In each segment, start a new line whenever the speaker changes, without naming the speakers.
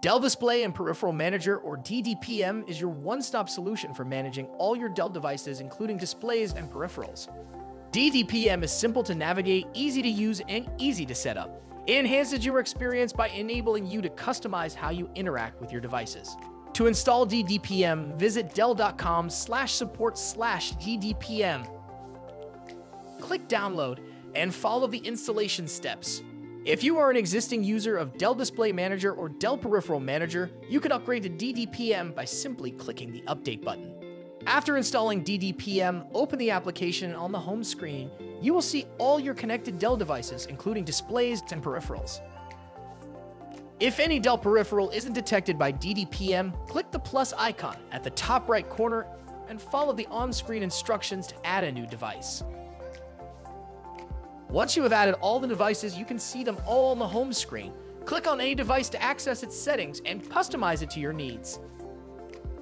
Dell Display and Peripheral Manager, or DDPM, is your one stop solution for managing all your Dell devices, including displays and peripherals. DDPM is simple to navigate, easy to use, and easy to set up. It enhances your experience by enabling you to customize how you interact with your devices. To install DDPM, visit dell.com slash support slash DDPM. Click download and follow the installation steps. If you are an existing user of Dell Display Manager or Dell Peripheral Manager, you can upgrade to DDPM by simply clicking the Update button. After installing DDPM, open the application on the home screen. You will see all your connected Dell devices, including displays and peripherals. If any Dell peripheral isn't detected by DDPM, click the plus icon at the top right corner and follow the on-screen instructions to add a new device. Once you have added all the devices, you can see them all on the home screen. Click on any device to access its settings and customize it to your needs.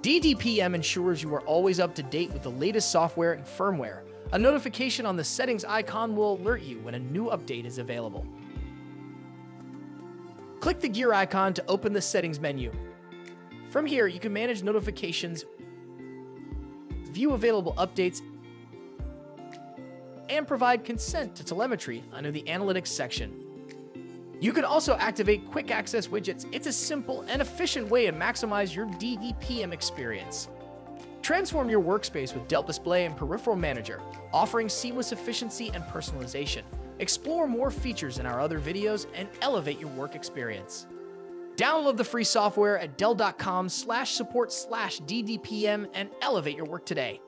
DDPM ensures you are always up to date with the latest software and firmware. A notification on the settings icon will alert you when a new update is available. Click the gear icon to open the settings menu. From here, you can manage notifications, view available updates, and provide consent to telemetry under the Analytics section. You can also activate quick access widgets. It's a simple and efficient way to maximize your DDPM experience. Transform your workspace with Dell Display and Peripheral Manager, offering seamless efficiency and personalization. Explore more features in our other videos and elevate your work experience. Download the free software at dell.com slash support slash DDPM and elevate your work today.